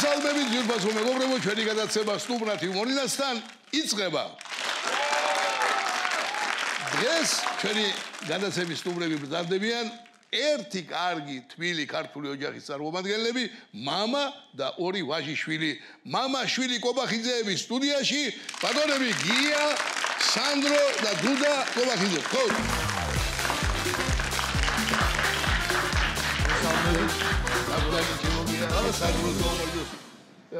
მოგესალმებით ძირფასო მეგობრებო, ჩვენი გადაცემა სტუმრად იუმორინასთან იწყება. დღეს ჩვენი გადაცემის სტუმრები ბრძანდებიან ერთი კარგი თბილი ქართული ოჯახის წარმომადგენლები, мама და ორი ვაჟიშვილი. мама შვილი კობახიძეების სტუდიაში, ბატონები გია, სანდრო და დუდა კობახიძე. ხო.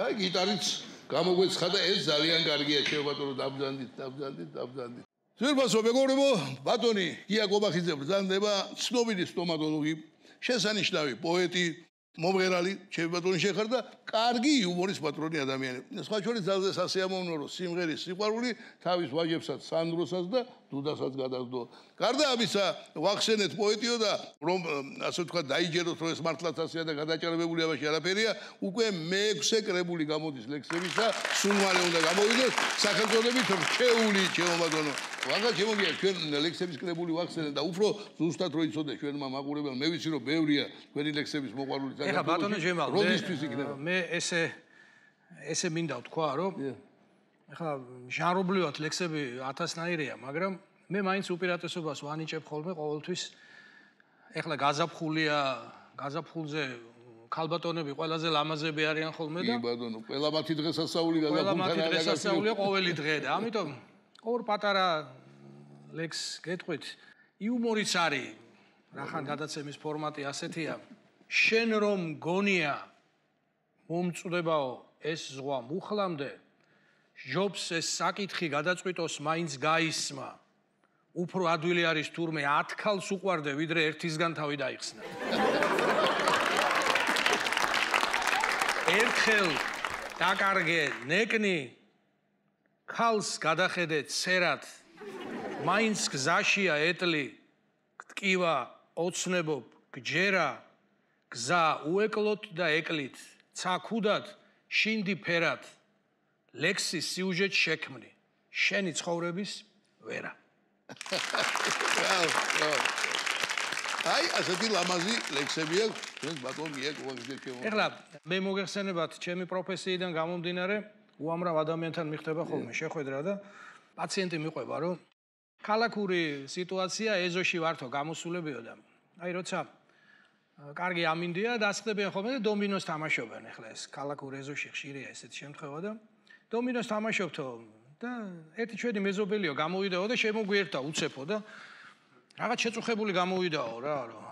აი გიტარიც გამოგვეცხადა ეს ძალიან კარგია შეუბატონო დაბძანდით დაბძანდით დაბძანდით ძირფასო მეგობრებო ბატონი გია კობახიძე ბრძანდება ცნობილი სტომატოლოგი შესანიშნავი პოეტი მომღერალი ჩემბატონი შეხარდა კარგი იუმორის პატრონი ადამიანები. სხვა შორის ძალზე სასიამოვნო რომ სიმღერის სიყვარული თავის ვაჟებსაც სანდროსაც და დუდასაც გადაგდო. გარდა ამისა, ვახსენეთ პოეტიო და რომ ასე ვთქვა დაიჯეროთ რომ ეს მართლაც ასეა და გადაჭარბებული ამაში არაფერია, უკვე მეექვსე კრებული გამოდის ლექსების და სულმალე უნდა გამოვიდოს სახელწოდებით რჩეული ჩემბატონო. ვაგა შემოგია ჩვენ ლექსების კრებული ვახსენეთ და უფრო ზუსტად რო იცოდე ჩვენმა მაყურებელმა მე ვიცი რომ ბევრია ჩვენი ლექსების მოყვარული ეხა ბატონო ჯემალ როდისთვის იქნება მე ესე ესე მინდა ვთქვა რომ ეხა ჟანრობრივად ლექსები ათასნაირია მაგრამ მე მაინც უპირატესობას ვანიჭებ ხოლმე ყოველთვის. ეხლა გაზაფხულია გაზაფხულზე ქალბატონები ყველაზე ლამაზები არიან ხოლმე და კი ბატონო ყველა მათი დღესასწაული გაზაფხულია ყველა მათი დღესასწაულია ყოველი დღე და ამიტომ ორ პატარა ლექს გეტყვით. იუმორიც არის რახან გადაცემის ფორმატი ასეთია. შენ რომ გონია მომწდებაო ეს ზღვა მუხლამდე ჯობს ეს საკითხი გადაწყვიტოს მაინც გაისმა. უფრო ადვილი არის თურმე 10 ქალს უყარდე ვიდრე ერთისგან თავი დაიხსნა. ერთხელ დაკარგე ნეკნი ქალს გადახედე ცერად. მაინც გზაშია ეტლი ტკივა ოცნებო გჯერა გზა უეკლოთ და ეკლით ცაკუდად შინდი ფერად ლექსის სიუჟეტ შექმნი. შენი ცხოვრების ვერა. აი ასეთი ლამაზი ლექსები აქვს. ჩვენ ბატონ გია გოგიძე ჩემო ეხლა მე მოგეხსენებათ ჩემი პროფესიიდან გამომდინარე უამრავ ადამიანთან მიხდება ხოლმე შეხვედრა და პაციენტი მიყვება რომ ქალაქური სიტუაცია ეზოში ვართო გამოსულებიო და აი როცა კარგი ამინდია დასხდებიან ხოლმე და დომინოს თამაშობენ. ახლა ეს ქალაქურ ეზოში ხშირია ესეთი შემთხვევა და დომინოს თამაშობთო და ერთი ჩვენი მეზობელიო გამოვიდაო და შემოგვიერთა უცეფო და რაღაც შეწუხებული გამოვიდაო რა რომ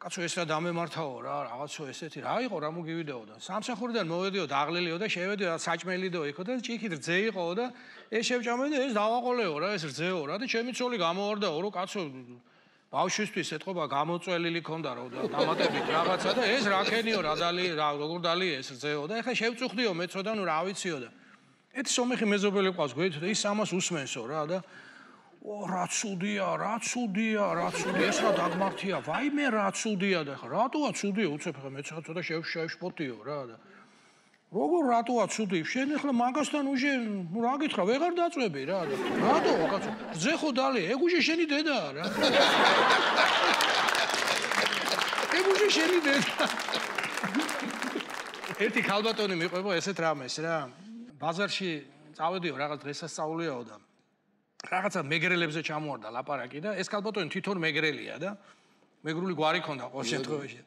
კაცო ეს რა დამემართაო რა რაღაცო ესეთი რა იყო რა მოგივიდეო და სამსახურიდან მოვედიო და აღლელიო და შევედიო საჭმელიდო იქო და ჭიქით რძე იყო და ეს შევჭამე და ეს დავაყოლეო რა ეს რძეო რა და ჩემი ცოლი გამოვარდაო რომ კაცო ბავშვისთვის ეთყობა გამოწველილი ქონდა რა და დამატებით რაღაცა და ეს რაკენიო რა დალი რა როგორ დალი ეს რძეო და ეხა შევწუხდიო მეცო და ნუ რა ვიციო და ეს სომეხი მეზობელი ყავს გვეთ და ის ამას უსმენსო რა და ო რა ცუდია, რა ცუდია, რა ცუდია, ეს რა დაგმართია, ვაიმე რა ცუდია და ხა რატოა ცუდია, უცებ ხა მეც ხა ცოტა შევშევშპოტიო რა და როგორ რატოა ცუდი? შენ ახლა მაგასთან ნუ რა გითხრა, ვეღარ დაწვევი რა და რატო კაცო? ზე ხო დალი, ეგ უჟე შენი დედაა რა. ეგ უჟე შენი დედა. ერთი ქალბატონი მიყვება ესეთ რამეს რა. ბაზარში წავედიო რაღაც დღესასწაულიაო და რაღაცა მეგრელებზე ჩამოვარდა ლაპარაკი და ეს კალბატონი თვითონ მეგრელია და მეგრული გვარი ქონდა ყოველ შემთხვევაში.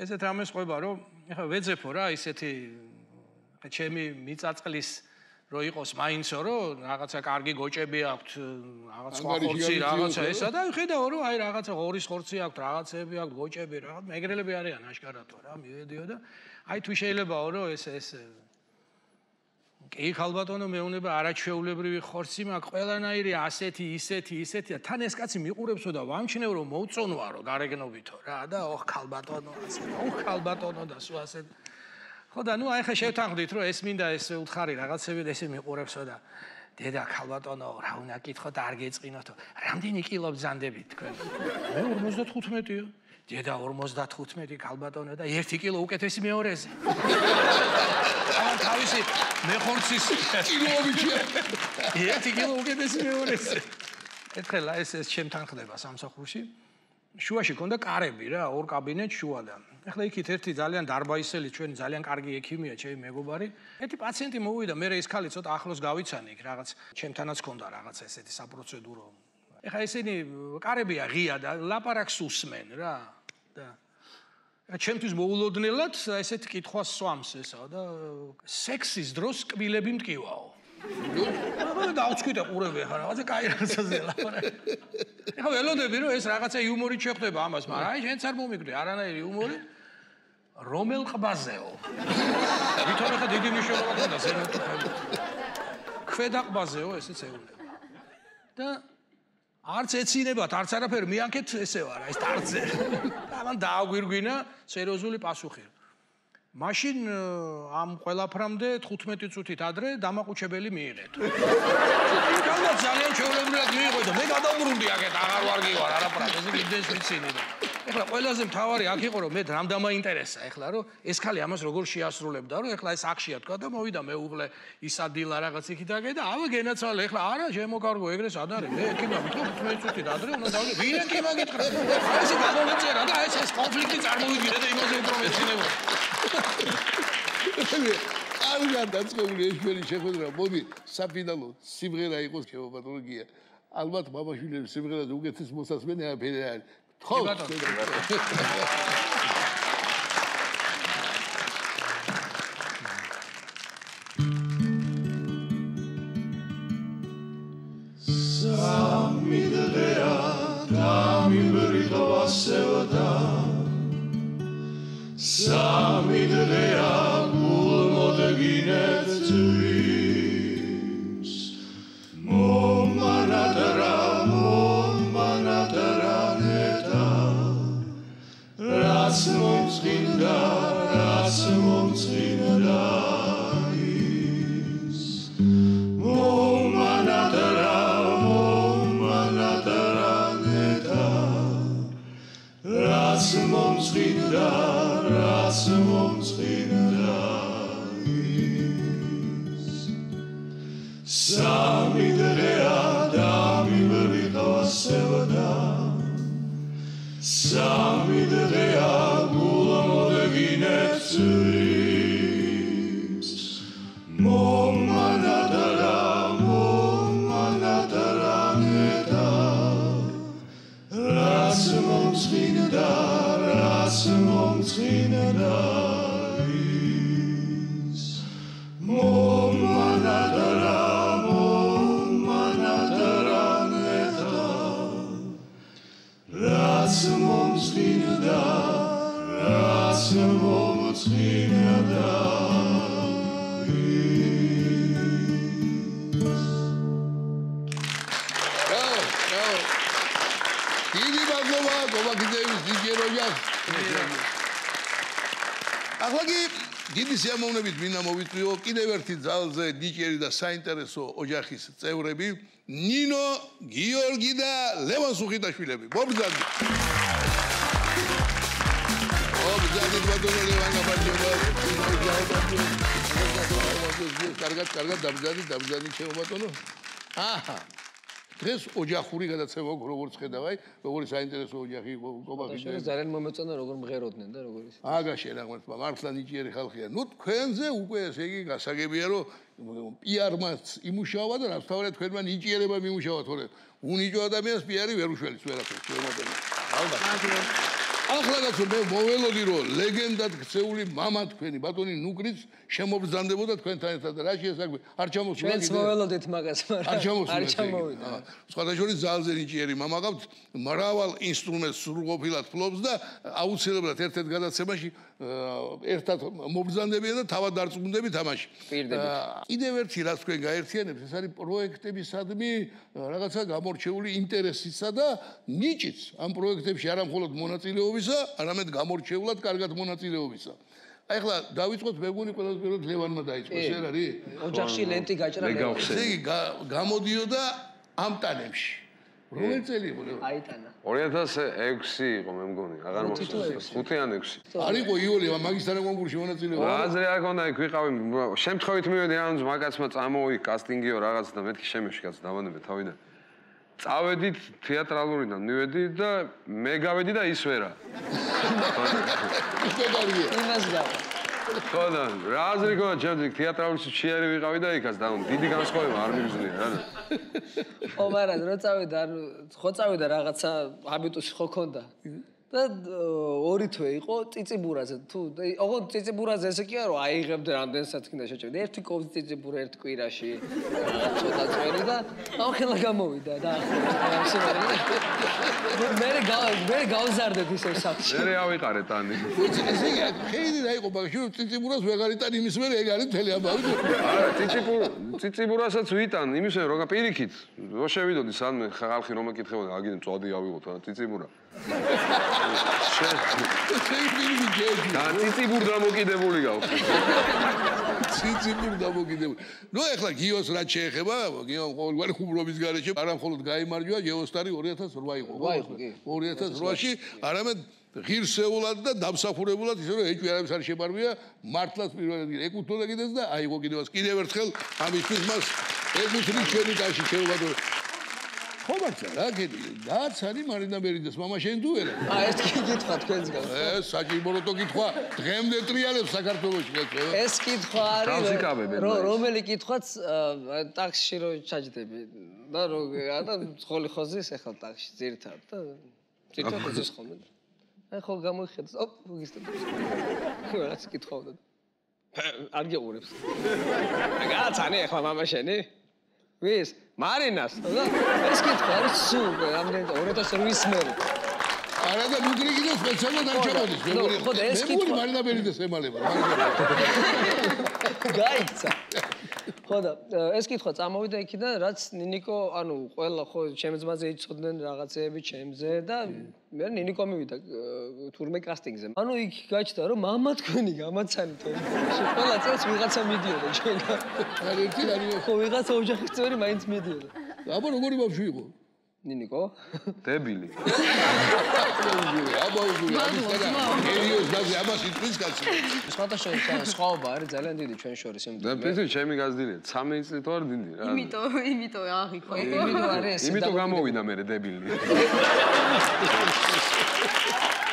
ესეთ რამეს ყვება რომ ეხლა ვეძებო რა ისეთი ხა ჩემი მიწაწყლის რო იყოს მაინცო რომ რაღაცა კარგი გოჭები აქვს რაღაც სხვა ხორცი რაღაცა ესა და ხედავ რომ აი რაღაცა ღორის ხორცი აქვს რაღაცები აქვს გოჭები რაღაც მეგრელები არიან აშკარათო რა მივედიო და აი თუ შეიძლებაო რომ ეს ეს კი ხალბატონო მეუნება არაჩვეულებრივი ხორცი მაქვს. ყველანაირი ასეთი ისეთი ისეთი. და თან ეს კაცი მიყურებსო და ვამჩნევ რომ მოუწონვარო გარეგნობითო რა და ოხ ხალბატონო ასე ოხ ხალბატონო და სულ ასე. ხო და ნუ აი ხა შევთანხმდით რომ ეს მინდა ეს უთხარი რაღაცები და ესე მიყურებსო და დედა ხალბატონო რა უნდა კითხოთ არ გეწყინოთო რამდენი კილო ბზანდებით თქვენ? მე 55-იო დედა 55 ქალბატონო და 1 კილო უკეთესი მეორეზე. თავისი მეხორცის კილოვიჩი. 1 კილო უკეთესი მეორეზე. ერთხელ ეს ეს ჩემთან ხდება სამსახურში. შუაში ქონდა კარები რა, ორ კაბინეტ შუა და ეხლა იქით ერთი ძალიან დარბაისელი ჩვენი ძალიან კარგი ექიმია, ჩემი მეგობარი. ერთი პაციენტი მოვიდა, მე ეს ხალი ცოტა ახლოს გავიცანი იქ რაღაც, ჩემთანაც ქონდა რაღაც ესეთი საპროცედურო. ეხლა ესენი კარებია ღია და ლაპარაკს უსმენ რა. და ჩემთვის მოულოდნელად ესეთ კითხვა სვამს ესა და სექსის დროს კბილები მტკივაო. ნუ დაუცვიტე ყურები ხარ რაღაცა კაი რაღაცაზე ლაპარაკი. ეხლა ველოდები რომ ეს რაღაცა იუმორი შეხვდება ამას, მაგრამ აი შენც არ მომიგდე არანაირი იუმორი. რომელ ყბაზეო? თვითონ ხა დიდი მნიშვნელობა ქონდა ზემოთ. ქვედა ყბაზეო ესეც ეუბნება. და არც ეცინებათ, არც არაფერი მიანქეთ ესე ვარ, აი სტარტზე. ამან დააგვირგვინა სერიოზული პასუხი. მაშინ ამ ყველაფრამდე 15 წუთით ადრე დამაყუჩებელი მიიღეთ. კალა ძალიან ჩვეულებრივად მიიღო და მე გადავბრუნდი აქეთ, აღარ ვარ გივარ არაფრად, ესე კიდეს ვიცინი და ეხლა ყველაზე მთავარი აქ იყო რომ მე რამ დამაინტერესა ეხლა რომ ეს ხალი ამას როგორ შეასრულებდა რომ ეხლა ეს აქშია თქვა და მოვიდა მე უღლე ისადილა რაღაც იქითაგე და ავა გენაცვალე ეხლა არა შემოგარგო ეგრეს არ არის მე ეკიმა მითხო 15 წუთი და ადრე უნდა დავიდე ვინ ეკიმა გითხრა ეს გამომეწერა და ეს ეს კონფლიქტი წარმოვიდგინე და იმაზე უფრო მეცინებო არ გადაწყებული ეს ფერი შეხვედრა მოდი საფინალო სიმღერა იყოს შეობატოლოგია ალბათ მამაშვილების სიმღერაზე უკეთეს მოსასმენი აფერი არის ხო სამიდრეა Sami derea, dami velitava sevada. Sami derea, gulamo da gine curi. სიამოვნებით მინდა მოვიწვიო კიდევ ერთი ძალზე ნიჭიერი და საინტერესო ოჯახის წევრები ნინო გიორგი და ლევან სუხიტაშვილები მობძანდი მობძანდი ბატონო ლევან გაბარჯობა. კარგად კარგად დაბძანდი დაბძანდი ჩემო ბატონო. აჰა დღეს ოჯახური გადაცემა აქვს როგორც ხედავ აი როგორი საინტერესო ოჯახი იყო კობაკი შეიძლება ძალიან მომეწონა როგორ მღეროდნენ და როგორ ის აგაშე რა მოხდა მართლა ნიჭიერი ხალხია. ნუ თქვენზე უკვე ესე იგი გასაგებია რომ პიარმაც იმუშავა და რაც თავად თქვენმა ნიჭიერება მიმუშავა თორე უნიჭო ადამიანს პიარი ვერ უშველის ვერაფერს შემოდენ ალბათ ახლადაც მე მოველოდი რომ ლეგენდად ქცეული мама თქვენი ბატონი ნუკრიც შემობრძანდებოდა თქვენთან ერთად რა შეესაგვი არ ჩამოსულა კიდე ჩვენც მოველოდით მაგას მაგრამ არ ჩამოსულა არ ჩამოვიდა სხვადასხვა ძალზე ნიჭიერი мама გაქვთ მრავალ ინსტრუმენტს სრულყოფილად ფლობს და აუცილებლად ერთ-ერთ გადაცემაში ერთად მობრძანდებიან და თავად დარწმუნდები თამაში კიდევ ერთი რაც თქვენ გაერთიანებს ეს არის პროექტებისადმი რაღაცა გამორჩეული ინტერესისა და ნიჭიც ამ პროექტებში არა მხოლოდ მონაწილეობის მონაწილეობისა, არამედ გამორჩეულად კარგად მონაწილეობისა. აი ახლა დავიწყოთ მეგონი ყველაზე პირველად ლევანმა დაიწყო, შენ არის? ოჯახში ლენტი გაჭრა ლევანს. ესე იგი გამოდიოდა ამ ტანებში. რომელ წელი იყო ლევან? აიტანა. 2006 იყო მე მგონი, აღარ მოხსოვს. 5 ან 6. არ იყო იოლი, მაგისტრატ კონკურსში მონაწილეობა. აზრი არ ქონდა, იქ ვიყავი, შემთხვევით მივედი ამ მაგაცმა წამოი კასტინგიო რაღაც და მეთქი შემეში კაც დავანებე თავიდან. წავედით თეატრალურიდან მივედი და მე გავედი და ის ვერა. იმას გავა. ხო და რა აზრი გქონდა ჩემს თეატრალურში შეერი ვიყავი და იქაც და დიდი განსხვავება არ მიგზნია რა. ო მაგრამ რო წავიდა ანუ ხო წავიდა რაღაცა ჰაბიტუსი ხო ქონდა და ორი თვე იყო წიწიბურაზე თუ ოღონ წიწიბურაზე ესე კი არა რომ აიღებდე რამდენსაც კიდე შეჭერდი ერთი კოვი წიწიბურა ერთ კვირაში ცოტა წვერი და ახლა გამოვიდა და მე მე გავზარდეთ ისე საფში მე ავიყარე ტანი. ესე იგი ხეიდი რა იყო ბაგში ციციბურას ვეღარ იტან იმის მერე ეგ არის მთელი ამბავი. არა, ციციბურ ციციბურასაც ვიტან, იმისე რომ პირიქით. რო შევიდოდი სანმე ხალხი რომ ეკითხებოდა, აგინე წოდი ავიღოთ რა ციციბურა. და ციციბურ დამოკიდებული გავხდი. ციციბური დამოკიდებული. ნუ ეხლა გიოს რა შეეხება? გიო ყოველგვარი ხუმრობის გარეშე არა მხოლოდ გამარჯვა ჯეოსტარი 2008 იყო. რვა იყო, კი. 2008-ში არამედ ღირსეულად და დამსახურებულად ისე რომ ეჭვი არამის არ შემარბია მართლაც პირველად ეკუთვნოდა კიდეც და აიღო კიდევაც კიდევ ერთხელ ამისთვის მას ეკუთვნის ჩვენი კაში შეუბადო ხო მარცა რა გედი დაც არის მარინა ბერიძეს мама შენ თუ ვერა ა ეს კი გითხრა თქვენს გავს ე საჭირო რო კითხვა დღემდე ტრიალებს საქართველოში გეცე ეს კითხვა არის თავს რომ- იკავებენ რომ მაინც. რომელი კითხვაც აა, ტაქსში რო ჩაჯდები და რო და ხოლი ხოზის ახლა ტაქსში ძირთად და ძირთად ხოზის ხოლმე აი ხო გამოიხედა ოპ გისტებ რაც კითხავდა არ გეყურებს გაცანე ახლა мама შენი ვის მარინას. და ეს კითხვა არის სულ რამდენი 2008 მერე არა და მიგრი კიდე სპეციალურად არ ჩამოდის ნუ, ხო და ეს კითხვა- მარინა ბერიძეს ემალება გაიქცა. ხო და ა, ეს კითხვა წამოვიდა იქიდან, რაც ნინიკო, ანუ ყველა ხო ჩემს ძმაზე იცოდნენ რაღაცეები ჩემზე და მე ნინიკო მივიდა ა, თურმე კასტინგზე. ანუ იქ გაჩნდა რომ мама თქვენი გამაცანი თორემ ყველა წელს ვიღაცა მიდიოდა ჩვენგან. არ ერთი არის ხო ვიღაცა ოჯახის წევრი მაინც მიდიოდა. აბა როგორი ბავშვი იყო ნინიკო? დებილი. აბა ამის და გერიოს დაზე ამას იტყვის კაცი შორის ან სხვაობა არის ძალიან დიდი ჩვენ შორის იმ და ფიქრი ჩემი გაზდილია 13 წლით ვარ დიდი რა. იმიტომ, იმიტომ აღიქო. იმიტომ არის ეს იმიტომ გამოვიდა მე დებილი.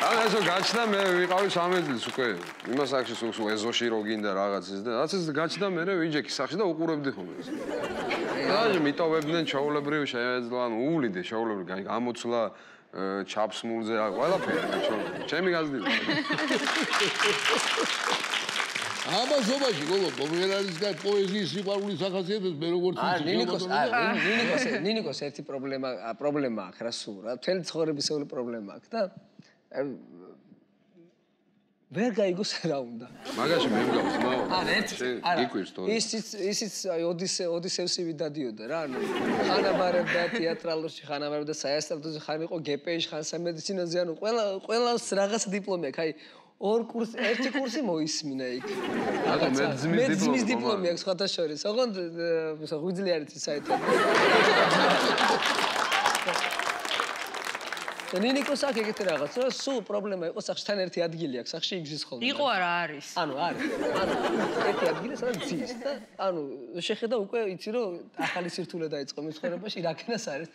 არა ესო გაჩნდა მე ვიყავი 13 წლის უკვე იმას აქში სულ სულ ეზოში რო გინდა რაღაცის და რაც ეს გაჩნდა მე ვიჯექი სახში და უყურებდი ხოლმე აი მიტოვებდნენ ჩაულებრივ შეეძლო ანუ უვლიდე ჩაულებრივ აი გამოცლა ჩაფსმულზე რა ყველაფერი ჩემი გაზდილი. აბა ზობაში გოგო გოგერალისგან პოეზიის სიყვარულის ახასიათებს მე როგორც აა ვიცი, ნინიკოს აა ნინიკოს ნინიკოს ერთი პრობლემა პრობლემა აქვს რა სულ რა მთელი ცხოვრებისეული პრობლემა აქვს და ვერ გაიგოს რა უნდა. მაგაში მე მგავს მაო. არა ერთ არა. გიკვირს თორე. ისიც ისიც აი ოდისე ოდისევსივი დადიოდა რა ანუ ხანაბარებდა თეატრალურში ხანაბარებდა საესტრადოზე ხან იყო გპ-ში ხან სამედიცინოზე ანუ ყველა ყველას რაღაც დიპლომი აქვს. აი ორ კურს ერთი კურსი მოისმინა იქ. რატომ მე ძმის მე ძმის დიპლომი აქვს სხვათა შორის. ოღონდ ღვიძლი არის ის საერთოდ ნინიკოს აქ ეგეთი რაღაც რა სულ პრობლემა იყო სახში თან ერთი ადგილი აქვს სახში იგზის ხოლმე იყო არა არის. ანუ არის ანუ ერთი ადგილი სადაც ძის და ანუ შეხედა უკვე იცი რომ ახალი სირთულე დაიწყო მის ცხოვრებაში რაკენას არის.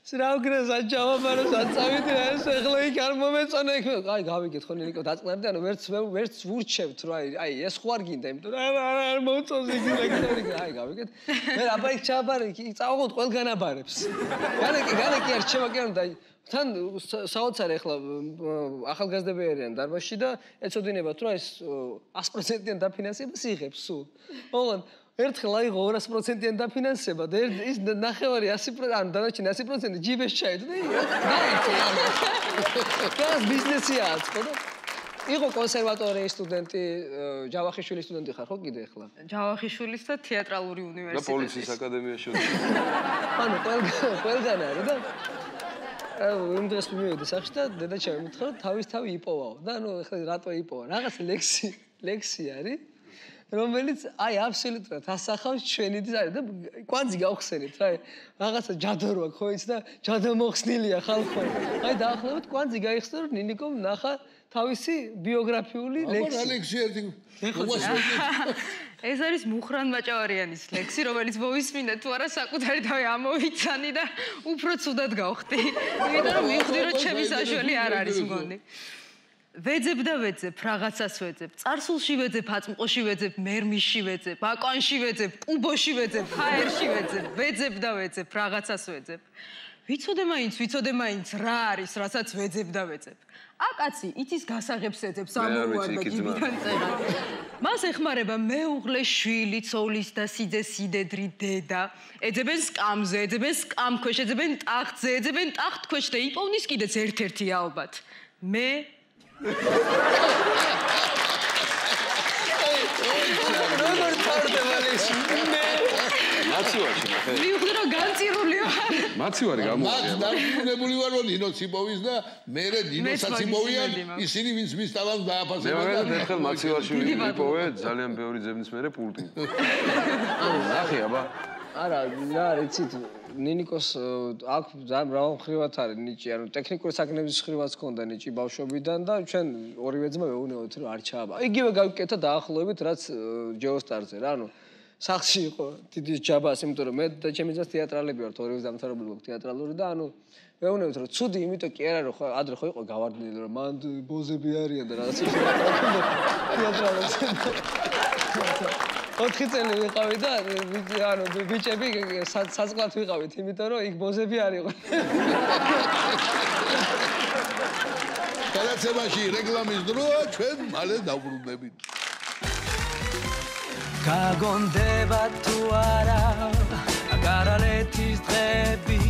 სრაუგრეს აჯავა მაგრამ საწავიდი ეს ეხლა იქ არ მომეწონა იქ. აი გავიგეთ ხო ნიკო დაწყნარდი ანუ ვერც ვერც ვურჩევთ რა აი აი ეს ხო არ გინდა იმიტომ რომ არა არ მომწონს იქ ლექტორი აი გავიგეთ. მე აბა იქ ჩაბარე იქ წავღოთ ყველგან აბარებს. განა კი განა კი არ შევა კი არ და აი თან სა- საოცარი ახლა ახალგაზრდები არიან დარბაზში და ეცოდინებათ რომ ეს 100%-იან დაფინანსებას იღებს სულ. ოღონდ ერთხელ აიღო 200%-იან დაფინანსება და ერთ- ის ნახევარი 100% ან დანარჩენი 100% ჯიბეს ჩაედო და დაიწე. გას ბიზნესია აწყო და იყო კონსერვატორიის სტუდენტი, ჯავახიშვილის სტუდენტი ხარ ხო კიდე ახლა? ჯავახიშვილის და თეატრალური და უნივერსიტეტის. პოლიციის აკადემიაში ანუ ყველგან ყველგან არის და იმ დღეს მივედი სახში და დედა ჩემი თავის თავი იპოვაო. და ანუ ეხლა რატო იპოვა რაღაც ლექსი ლექსი არის რომელიც აი აბსოლუტურად ასახავს ჩვენი და კვანძი გავხსენით რა რაღაცა ჯადორო აქვს ხო იცი და ჯადამოხსნილია ხალხო. აი დაახლოებით კვანძი გაიხსნა რომ ნინიკომ ნახა თავისი ბიოგრაფიული აბა რა ლექსი. ლექსი ერთი უგასმენთ ეს არის მუხრან მაჭავარიანის ლექსი, რომელიც მოვისმინე თუ არა საკუთარი თავი ამოვიცანი და უფრო ცუდად გავხდი. იმიტომ რომ მივხვდი რომ ჩემი საშველი არ არის მგონი. ვეძებ და ვეძებ, რაღაცას ვეძებ, царსულში ვეძებ, აწმყოში ვეძებ, მერმიში ვეძებ, აკანში ვეძებ, კუბოში ვეძებ, ჰაერში ვეძებ, ვეძებ და ვეძებ, რაღაცას ვეძებ. ვიცოდე მაინც, ვიცოდე მაინც რა არის, რასაც ვეძებ და ვეძებ. აკაცი იცის გასაღებს ეძებს ვიცი, და გიბიდან წერა. მას ეხმარება მეუღლე, შვილი, ცოლის და სიძე სიდედრი დედა. ეძებენ სკამზე, ეძებენ სკამქვეშ, ეძებენ ტახტზე, ეძებენ ტახტქვეშ და იპოვნის კიდეც ერთ-ერთი ალბათ. მე როგორ წარდება ეს მე მაცივარში ნახე. მივხვდი რომ განწირული ვარ. მაცივარი მაგ გამოვიდა. დაგუნებული ვარ რომ ნინოც იპოვის და მე ნინოსაც იპოვიან იმედი მაქვს. ისინი ვინც მის ტალანტს მე დააფასებენ მაგალითად ერთხელ მაცივარში დიდი ბატონი. ვიპოვე ძალიან ბევრი ძებნის მერე პულტი. ნახე აბა. არა რა იცით ნინიკოს აქ ძალიან მრავალმხრივად არის ნიჭი ანუ ტექნიკური საქმეების ხრივაც ქონდა ნიჭი ბავშვობიდან და ჩვენ ორივე ძმა ვეუბნებოდით რომ არ ჩააბა იგივე გავიკეთა დაახლოებით რაც ჯეოსტარზე რა ანუ სახში იყო დიდი ჯაბას იმიტომ რომ მე და ჩემი ძმაც თეატრალები ვართ ორივე დამთავრებული გვაქვს თეატრალური და ანუ ვეუბნებოდით რომ ცუდი იმიტომ კი არა რომ ადრე ხო იყო გავარდნილი რომ მან ბოზები არიან და რაღაც თეატრალებზე 4 წელი ვიყავი და ანუ ბიჭები სა- საწყლად ვიყავით, იმიტომ რომ იქ ბოზები არ იყო. გადაცემაში რეკლამის დროა ჩვენ მალე დავბრუნდებით გაგონდება თუ არა გარალეთის დღები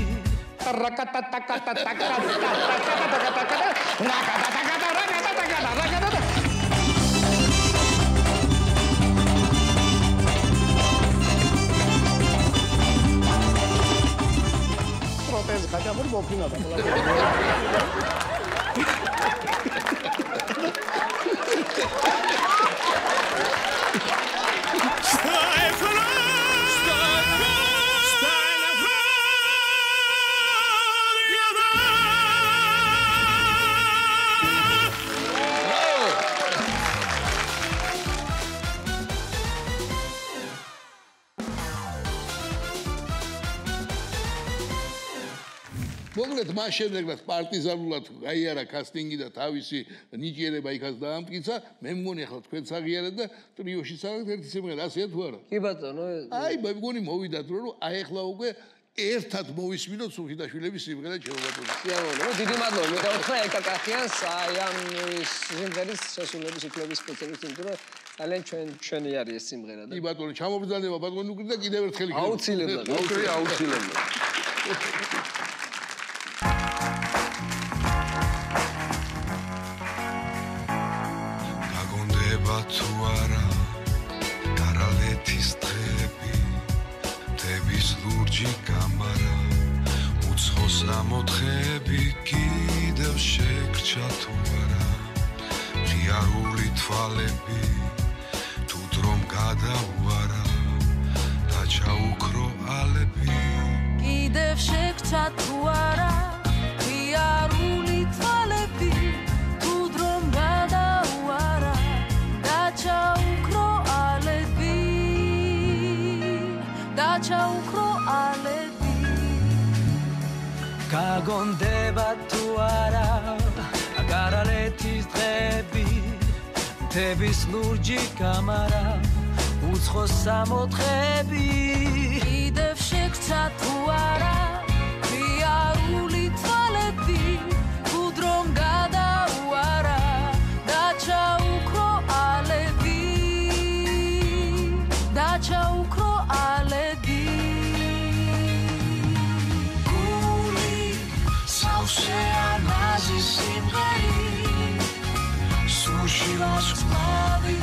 მოკლედ მას შემდეგ რაც პარტიზანულად გაიარა კასტინგი და თავისი ნიჭიერება იქაც დაამტკიცა მე მგონი ახლა თქვენც აღიარეთ და ტრიოში საგეთ ერთი სიმღერა ასეა თუ არა კი ბატონო, აი მე მგონი მოვიდათ რომ აი ახლა უკვე ერთად მოვისმინოთ სუხიდაშვილების სიმღერა ჩემობატონი სიამოვნო. დიდი მადლობა. მე გავხსნა ეკა კახიანს აი ამ ის სიმღერის შესრულების უფლების სპეციალისტი, იმიტომ რომ ძალიან ჩვენ ჩვენი არის ეს სიმღერა და კი ბატონო ჩამობრძანება ბატონი უკრ და კიდევ ერთხელ იქნება. აუცილებლად. უკრი აუცილებლად. ლურჯი გამარა. უცხოს ამოთხეები კიდევ შეგრჩა თუ არა. ღიარული თვალები თუ დრომ გადაუარა. და ჩაუქრო ალები კიდევ შეგჭა თუ არა. ღიარული თვალები გაგონდება თუ არა? გარალეთის დღები თების ლურჯი გამარა უცხო სამოთხები კიდევ შეგჭა თუ არა სუში ვასკლავი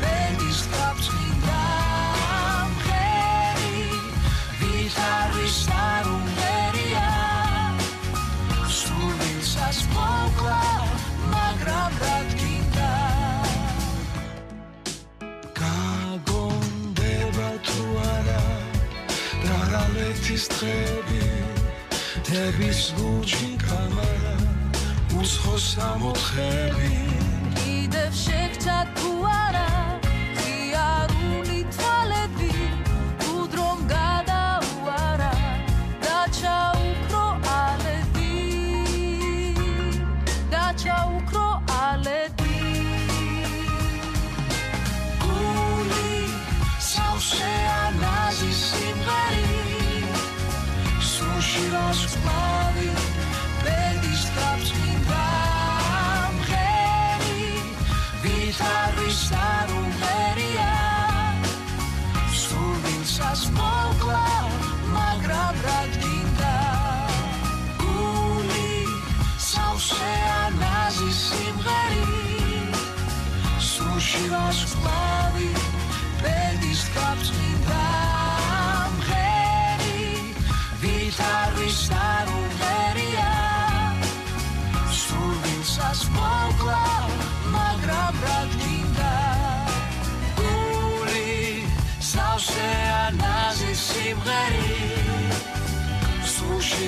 ბედის კაპწინდა მღერი ვიტარის არუმერია სულისას მოკლა მაგრამ დადგინდა გაგონდება თუ არა გარალეთის დღები თების ლურჯი გამარა უცხო სამოთხები კიდევ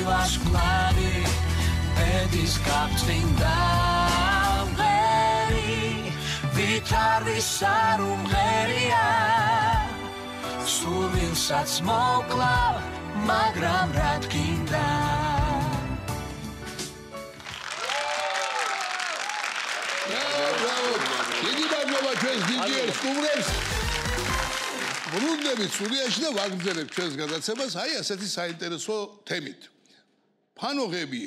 სულში ვარსკვლავი ბედის კაფწინდა მღერი ვითარვის არუმღერია სულ ვინცაც მოკლა მაგრამ რა გინდა? დიდი მადლობა ჩვენს დიდიერ სტუმრებს. ბრუნდებით სტუდიაში და ვაგრძელებთ ჩვენს გადაცემას. აი ასეთი საინტერესო თემით ფანოღები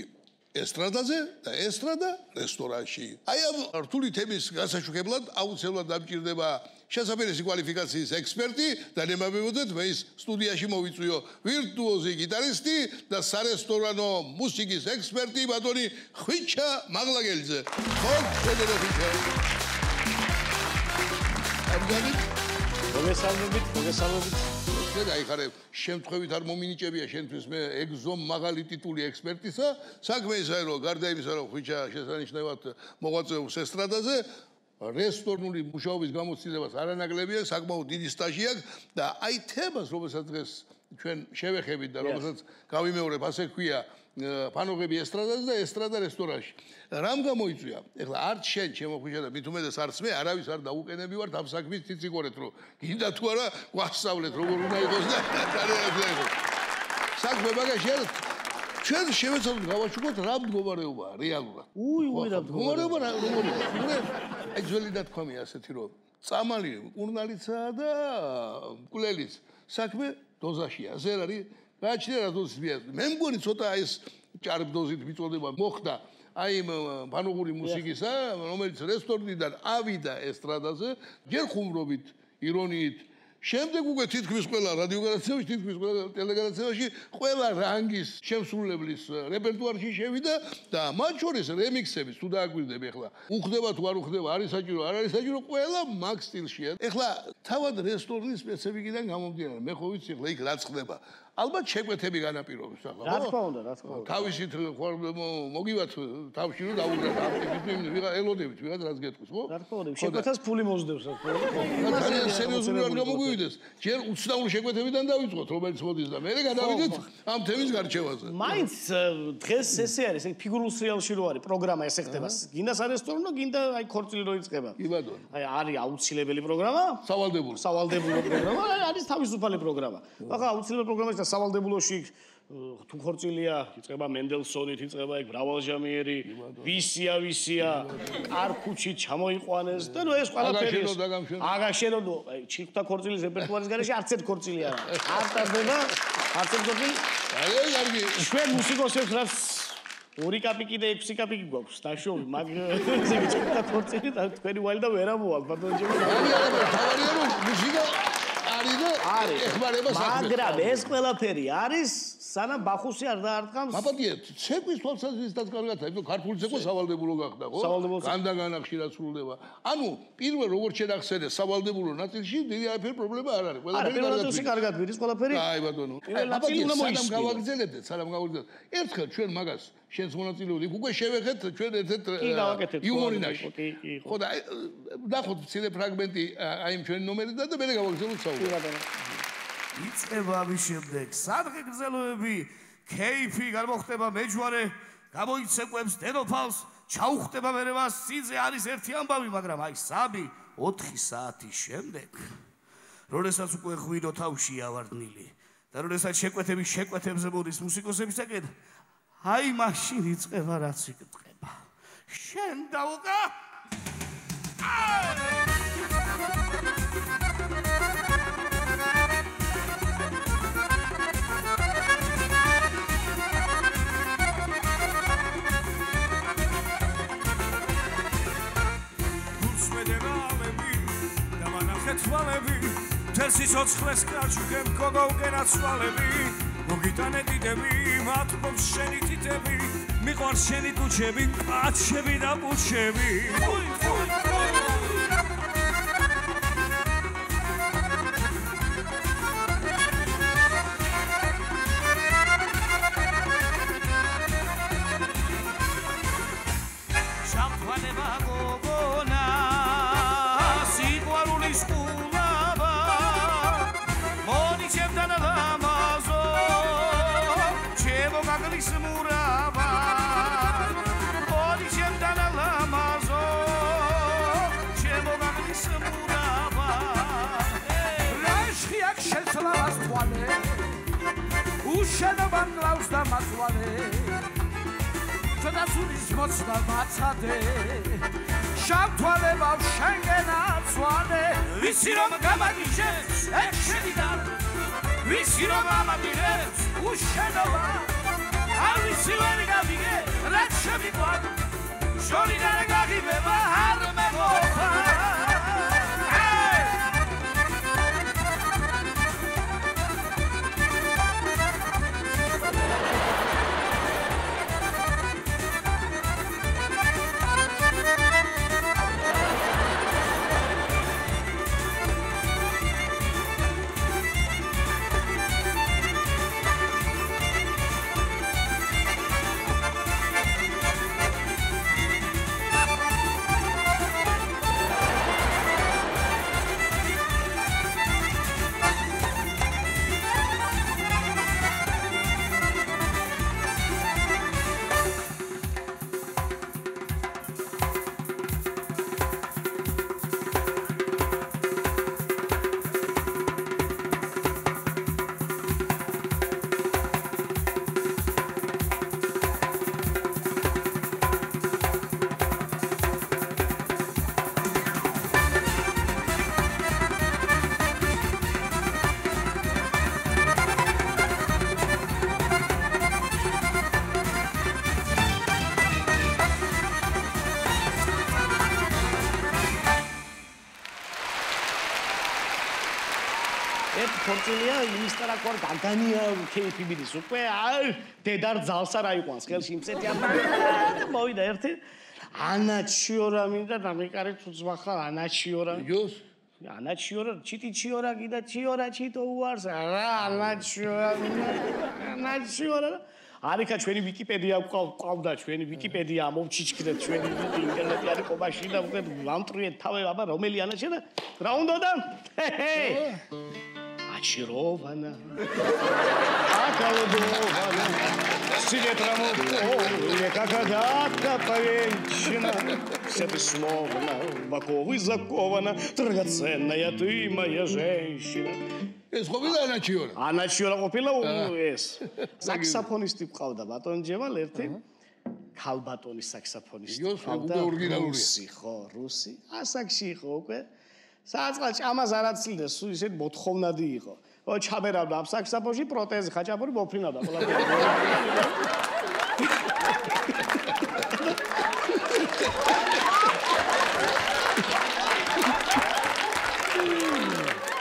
ესტრადაზე და ესტრადა რესტორანში. აი ამ რთული თემის გასაშუქებლად აუცილებლად დამჭირდება შესაძლებელი კვალიფიკაციის ექსპერტი და ნემავებოდეთ მე ის სტუდიაში მოვიწვიო ვირტუოზი გიტარისტი და სარესტორანო მუსიკის ექსპერტი ბატონი ხვიჩა მაღლაგელიძე ხო შეგედა ხვიჩა? აბგანი მოგესალმებით, მოგესალმებით. მე გაიხარე შემთხვევით არ მომინიჭებია შენთვის მე ეგზომ მაღალი ტიტული ექსპერტისა საქმე ისაა რომ გარდა იმისა რომ ხვიჩა შესანიშნავად მოღვაწეობს ესტრადაზე რესტორნული მუშაობის გამოცდილებას არანაკლებია საკმაოდ დიდი სტაჟი აქვს და აი თემას რომელსაც დღეს ჩვენ შევეხებით და რომელსაც გავიმეორებ ასე ქვია ფანოღები ესტრადაზე და ესტრადა რესტორანში. რამ გამოიწვია? ეხლა არც შენ შემოხვიშა და მით უმეტეს არც მე არავის არ დაუყენები ვარ ამ საქმის ციციკორეთ რომ გინდა თუ არა გვასწავლეთ როგორ უნდა იყოს და კარიერა. საქმე მაგაშია ჩვენ შევეცადოთ გავაჩუქოთ რა მდგომარეობაა რეალურად. უი, უი რა მდგომარეობა რა როგორია? მე აი ძველი დათქვამია ასეთი რომ წამალი კურნალიცაა და მკვლელიც საქმე დოზაშია. არ არის? რა დოზის მიერ. მე მგონი ცოტა ეს ჭარბდოზით მიწოდება მოხდა აი იმ ფანოგური მუსიკისა, რომელიც რესტორნიდან ავიდა ესტრადაზე, ჯერ ხუმრობით, ირონიით შემდეგ უკვე თითქმის ყველა რადიოგადაცემაში, თითქმის ყველა ტელეგადაცემაში ყველა რანგის შემსრულებლის რეპერტუარში შევიდა და მათ შორის რემიქსები თუ დააგვირდები ახლა. უხდება თუ არ უხდება, არის საჭირო, არ არის საჭირო, ყველა მაგ სტილშია. ახლა თავად რესტორნის სპეციფიკიდან გამომდინარე, მე ხო ვიცი ახლა იქ რაც ხდება. ალბათ შეკვეთები განაპირობებს ახლა, ხო? რა თქმა უნდა, რა თქმა უნდა. თავისით მოგივათ თავში რომ დაუგრათ ამ ტიპის ვიღა ელოდებით ვიღაც რაც გეტყვის, ხო? რა თქმა უნდა, შეკვეთას ფული მოსდევს ხო? ძალიან სერიოზული არ გამოგვივიდეს. ჯერ უცნაური შეკვეთებიდან დავიწყოთ, რომელიც მოდის და მერე გადავიდეთ ამ თემის გარჩევაზე. მაინც დღეს ესე არის, ეგ ფიგურულ სრიალში რო არის პროგრამა ესე ხდება. გინდა სარესტორნო, გინდა აი ქორწილი რო იწყება. კი ბატონო. აი არის აუცილებელი პროგრამა? სავალდებულო. სავალდებულო პროგრამა, არის თავისუფალი პროგრამა. ახლა აუცილებელი პროგრამაში და სავალდებულოში თუ ქორწილია, იწყება მენდელსონით, იწყება ეგ მრავალჟამიერი, ვისია, ვისია, კარქუჩი ჩამოიყვანეს და ნუ ეს ყველაფერი აგაშენო ჩიხთა ქორწილის რეპერტუარის გარეშე არც ერთ ქორწილი არა. არ ტარდება, არც ერთ ქორწილი. აი კარგი. ჩვენ მუსიკოსებს რაც ორი კაპიკი და ექვსი კაპიკი გვაქვს დაშოვი, მაგ ესე ჩიხთა ქორწილი და თქვენი ვალი და ვერ ამოვალ, ბატონო ჩემო. აი არა, თავარია რომ მუსიკა არის არის. ეხმარება საქმეს. მაგრამ ეს ყველაფერი არის სანამ ბახუსი არ დაარტყამს მაპატია, ცეკვის თვალსაზრისითაც კარგად არის, რომ ქართული ცეკვა სავალდებულო გახდა, ხო? განდაგანახში რაც სრულდება. ანუ პირველ როგორც შედახსენე სავალდებულო ნაწილში დიდი არაფერი პრობლემა არ არის. ყველაფერი კარგად ნაწილში ვიდა. კარგად ვიდის ყველაფერი. აი ბატონო. პირველ მაპატია, სანამ გავაგზავნებდეთ, სანამ გავაგზავნებდეთ. ერთხელ ჩვენ მაგას შენს მონაწილეობდი. უკვე შევეხეთ ჩვენ ერთ-ერთ იუმორინაში. ხო და ნახოთ მცირე ფრაგმენტი აი ჩვენი ნომერიდან და მე გავაგრძელოთ საუბარს. იწება მის შემდეგ სადღეგრძელოები кейფი გამოხდება მეჯვარე გამოიცეკვებს დედოფალს ჩაუხდება მერე მას სიძე არის ერთი ამბავი მაგრამ აი სამი 4 საათის შემდეგ როდესაც უკვე ღვინო თავშია ვარდნილი და როდესაც შეკვეთები შეკვეთებზე მოდის მუსიკოსებისაკენ აი მაშინ იწება რაც იწება. შენ დაუკა? აი თვალები თესის ოცხლეს კარჩუგემ გოგოვგენაცვალები მოგიტანე დიდები მათ მომს შენი თითები მიყვარს შენი კუჩები კაცები და პუჩები შავთვალება შენგენა ცვალე ვიცი რომ გამაგიჟებს ეგ შედიდან ვიცი რომ ამაგირებს უშენობა. არ ვიცი ვერ გავიგე რაც შემიყვან. შორიდან გაგიბება არ მეყოფა ხარ გაგანია KP მიდის უკვე. აი დედა რძალს არ აიყვანს ხელში იმსეთი ამ მოვიდა ერთი. ანაჩიორა მინდა დამეკარე თუ ზვახარ ანაჩიორა. იოს ანაჩიორა ჩიტი ჩიორა გიდა ჩიორა ჩიტო უარს. რა ანაჩიორა ანაჩიორა? არიქა ჩვენი ვიკიპედია გვყავდა ჩვენი ვიკიპედია ამოვჩიჩქნეთ ჩვენი ინტერნეტი არის ყობაში და უკვე ვამტრიეთ თავე აბა რომელი ანაშენა რა უნდა და? ჰეჰე очарована, околдована, с ветром в поле, как когда-то повенчана. Вся ты словно в оковы закована, драгоценная ты моя женщина. ეს ყოფილა ანაჩიორა ანაჩიორა ყოფილა ეს საქსაფონისტი ყავდა ბატონ ჯევალ ერთი ქალბატონი საქსაფონისტი იოს, უკვე ორიგინალურია. რუსი ხო რუსი ასაკში იყო უკვე საწყალ ჭამას არ აცილდა სულ ისეთ მოთხოვნადი იყო. ო ჩაბერავდა ამ საქსაფონში პროტეზი ხაჭაპური მოფრინავდა ყველაფერი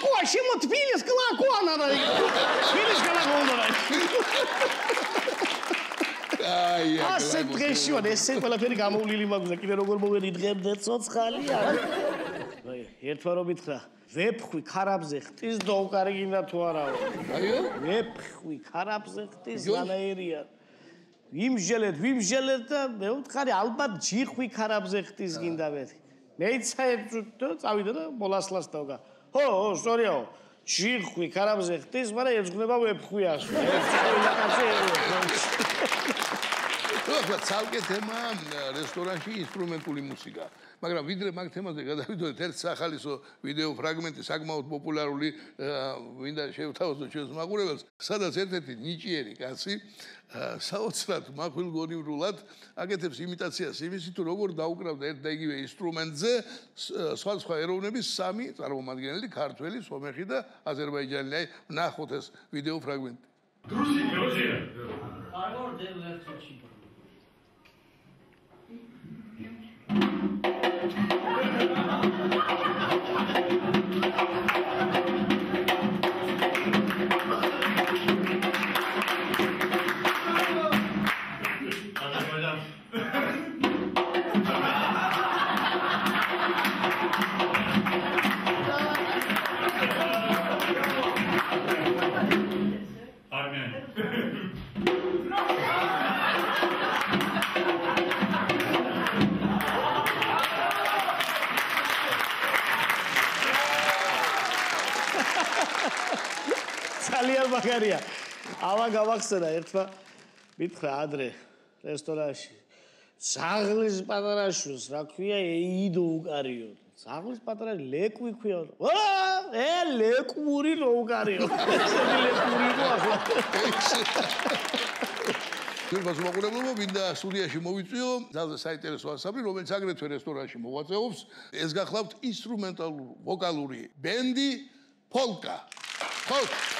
კოლაკოშიმო თბილისს კოლაკოანა და თბილისს კოლაკოანა და აი ასე დღეშიონ ესე ყველაფერი გამოვლილი მაქვს და კიდე როგორ მოვედი დღემდე ცოცხალია. ერთმა რომ ითხრა ვეფხვი ქარაბზე ხტის და უკარგინა თუ არაო. აიო? ვეფხვი ქარაბზე ხტის განაერია ვიმჟელეთ ვიმჟელეთ და მე ვთქარი ალბათ ჯიხვი ქარაბზე ხტის გინდა მეთქი. მეიცაებ და წავიდა და მოლასლას დავგა ხო სწორიაო ჯიხვი ქარაბზე ხტის მაგრამ ეძღვნება ვეფხვიას ეს ყველა კაცი ახლა ცალკე თემა რესტორანში ინსტრუმენტული მუსიკა. მაგრამ ვიდრე მაგ თემაზე გადავიდოდეთ ერთ სახალისო ვიდეო ფრაგმენტი საკმაოდ პოპულარული ვინდა შევთავაზო ჩვენს მაყურებელს. სადაც ერთ-ერთი ნიჭიერი კაცი საოცრად მახვილგონივრულად აკეთებს იმიტაციას იმისი თუ როგორ დაუკრავდა ერთ და იგივე ინსტრუმენტზე სხვა სხვა ეროვნების სამი წარმომადგენელი ქართველი სომეხი და აზერბაიჯანელი. აი ნახოთ ეს ვიდეო ფრაგმენტი. დრუსი გროზია აგორ დე ლექციაში ძალიან მაგარია. ამა გავახსენა ერთმა მითხრა ადრე რესტორანში. საღლის პატარაშოს რა ქვია ეიდო უკარიო. საღლის პატარა ლეკვი ქვია. ე ლეკვური რო უკარიო. ესენი ლეკვური რო ახლა. შეიძლება მოყურებელო მინდა სტუდიაში მოვიწვიო ძალზე საინტერესო ასაბრი რომელიც აგრეთვე რესტორანში მოვაწეობს ეს გახლავთ ინსტრუმენტალური ვოკალური ბენდი ფოლკა ფოლკა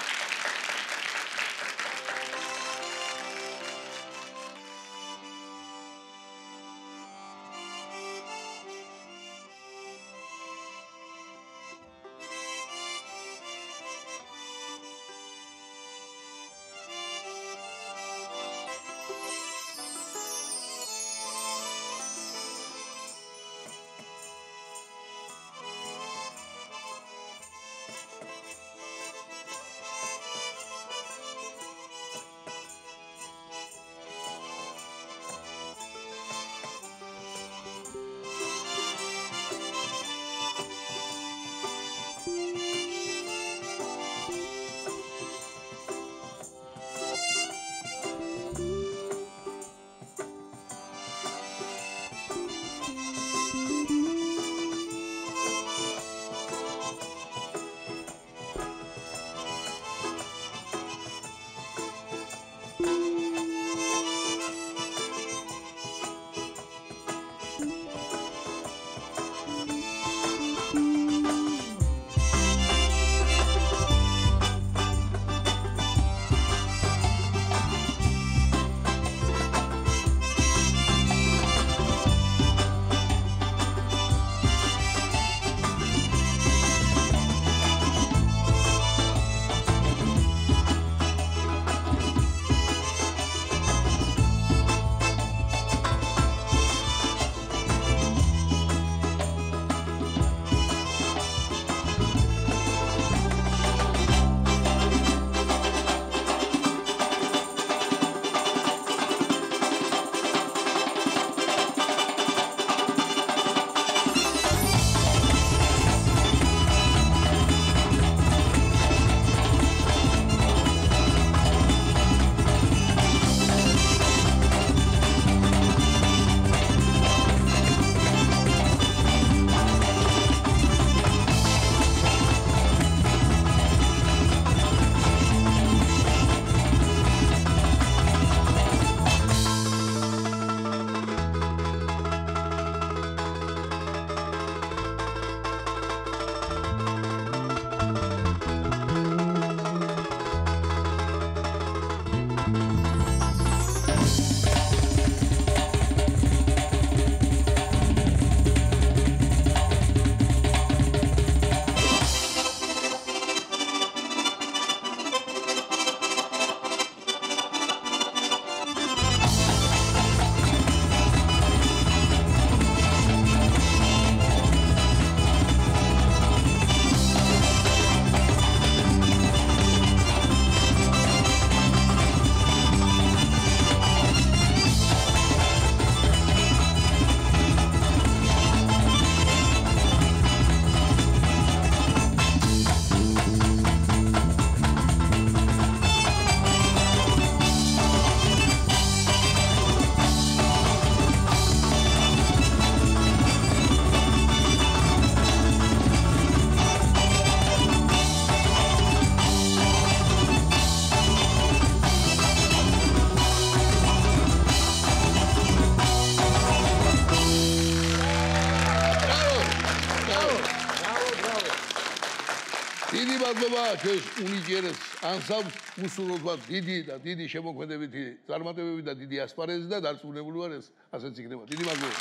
მადლობა ჩვენს უნიჭიერეს ანსამბლს უსურვოთ დიდი და დიდი შემოქმედებითი წარმატებები და დიდი ასპარეზი და დარწმუნებული ვარ ეს ასეც იქნება. დიდი მადლობა.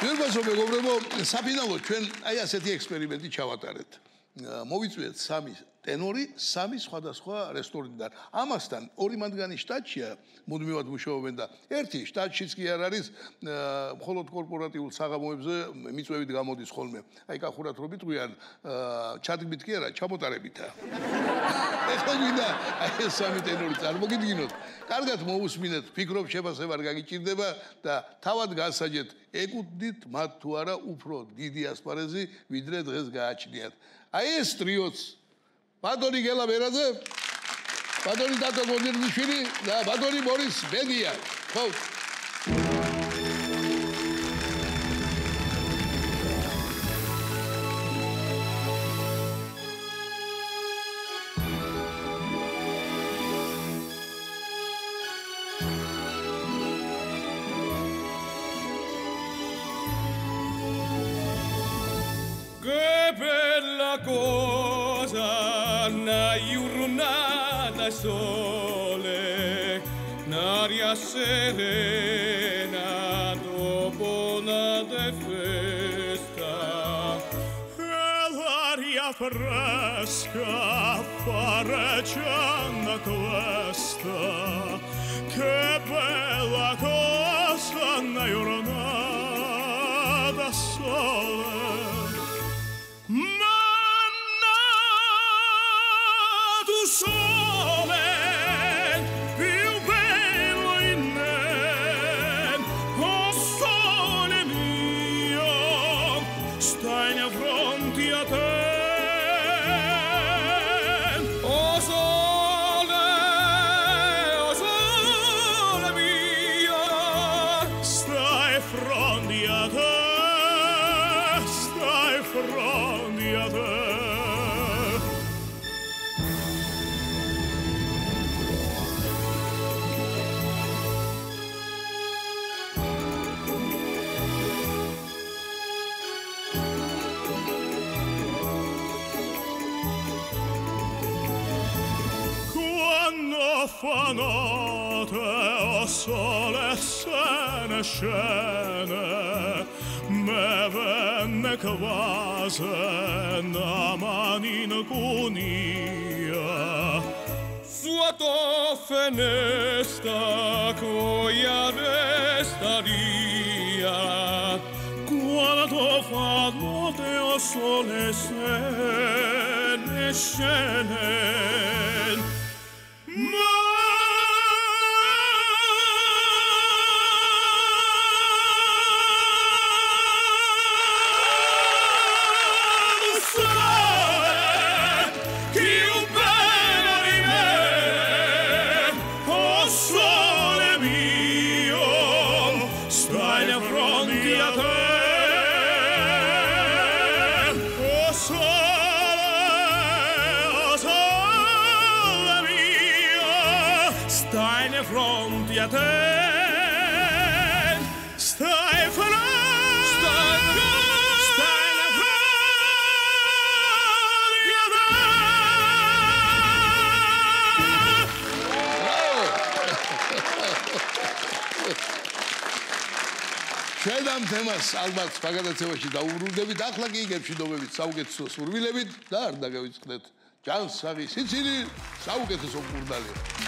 პირველსო მეგობრებო საფინალო ჩვენ აი ასეთი ექსპერიმენტი ჩავატარეთ. მოვიწვიეთ სამი ტენორი სამი სხვადასხვა რესტორნიდან. ამასთან ორი მათგანი შტატშია, მუდმივად მუშაობენ და ერთი შტატშიც კი არ არის, მხოლოდ კორპორატიულ საღამოებზე მიწვევით გამოდის ხოლმე. აი კახურად რო ბიტყვიან, ჩადგმით კი არა, ჩამოტარებითა. ეხლა გინდა აი სამი ტენორი წარმოგიდგინოთ. კარგად მოусმინეთ, ფიქრობ შეფასება არ გაგიჭირდება და თავად გასაჯეთ, ეკუთვნით მათ თუ არა უფრო დიდი ასპარეზი, ვიდრე დღეს გააჩნიათ. აი ეს ტრიოც ბატონი გელა ვერაძე ბატონი დათო გონდირნიშვილი და ბატონი მორის ბედია ხო sole n'aria serena dopo una festa e l'aria fresca pareggiana questa che bella cosa naiurnata sole sole note a sole scene scene me venne quasi una manina cunia sua to fenesta coia resta dia quando fa note o sole scene scene. Fronte a te Stai fronte Stai a ჩვენ ამ თემას ალბათ მაგალითებაში დაუბრუნდებით ახლა კი გებშიდობებით საუკეთესო სურვილებით და არ დაგევიწყდეთ ჯანსაღი სიცილი საუკეთესო კურდალია